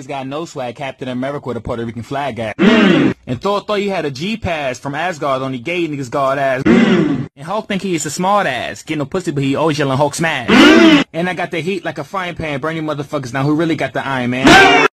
He's got no swag, Captain America with a Puerto Rican flag guy. And Thor thought he had a G-Pass from Asgard, on the gay niggas guard ass. And Hulk think he is a smart ass. Get no pussy, but he always yelling Hulk smash. and I got the heat like a frying pan, burn burning motherfuckers now who really got the iron, man.